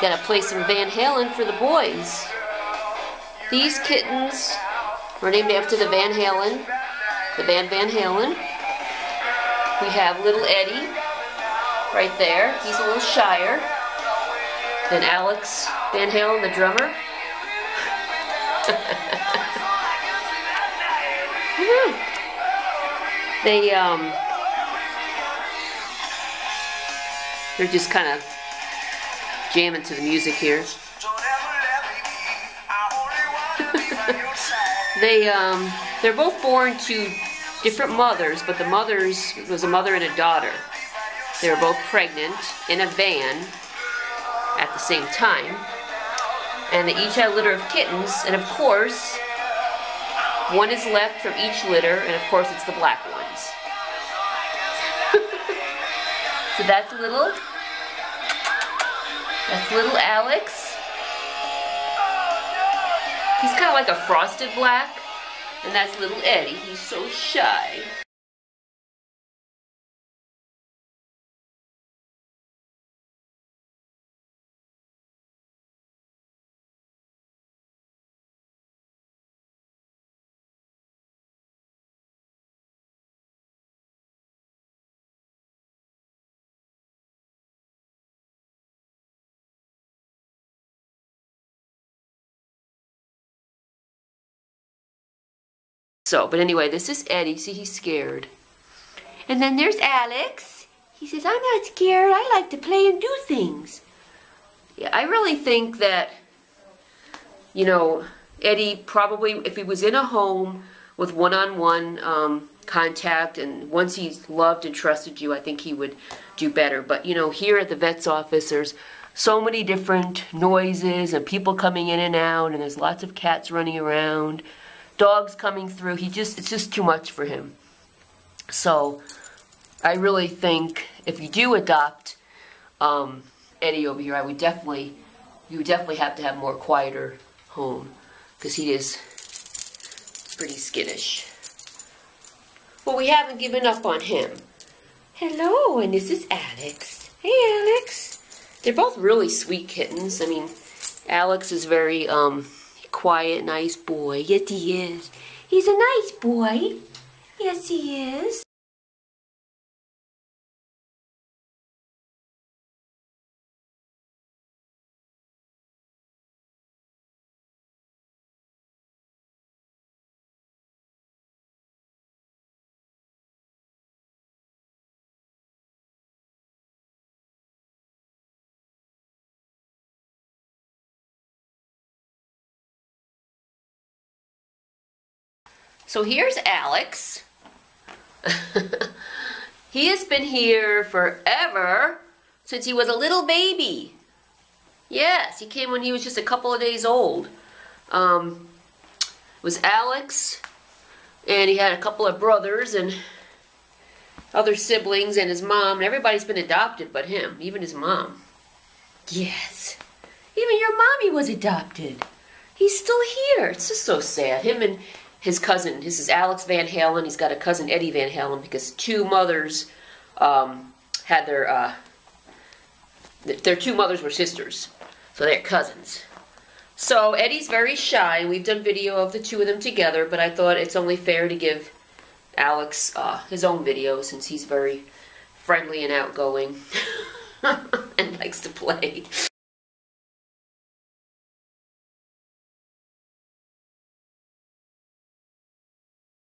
Gotta play some Van Halen for the boys. These kittens were named after the Van Halen, the band Van Halen. We have little Eddie right there. He's a little shyer. Then Alex Van Halen, the drummer. they um they're just kind of jamming to the music here. they um they're both born to different mothers, but the mothers was a mother and a daughter. They were both pregnant in a van at the same time. And they each had a litter of kittens, and of course, one is left from each litter, and of course it's the black ones. so that's a little, that's little Alex. He's kind of like a frosted black, and that's little Eddie. He's so shy. So, but anyway, this is Eddie. See, he's scared. And then there's Alex. He says, I'm not scared. I like to play and do things. Yeah, I really think that, you know, Eddie probably, if he was in a home with one-on-one -on -one, um, contact and once he's loved and trusted you, I think he would do better. But, you know, here at the vet's office, there's so many different noises and people coming in and out and there's lots of cats running around dogs coming through. He just, it's just too much for him. So I really think if you do adopt um, Eddie over here, I would definitely, you would definitely have to have more quieter home because he is pretty skittish. But we haven't given up on him. Hello, and this is Alex. Hey, Alex. They're both really sweet kittens. I mean, Alex is very, um, quiet, nice boy. Yes, he is. He's a nice boy. Yes, he is. So here's Alex. he has been here forever since he was a little baby. Yes, he came when he was just a couple of days old. Um, was Alex, and he had a couple of brothers and other siblings and his mom, and everybody's been adopted but him, even his mom. Yes, even your mommy was adopted. He's still here. It's just so sad. Him and his cousin. This is Alex Van Halen. He's got a cousin, Eddie Van Halen, because two mothers um, had their, uh, their two mothers were sisters. So they're cousins. So Eddie's very shy. We've done video of the two of them together, but I thought it's only fair to give Alex uh, his own video since he's very friendly and outgoing and likes to play.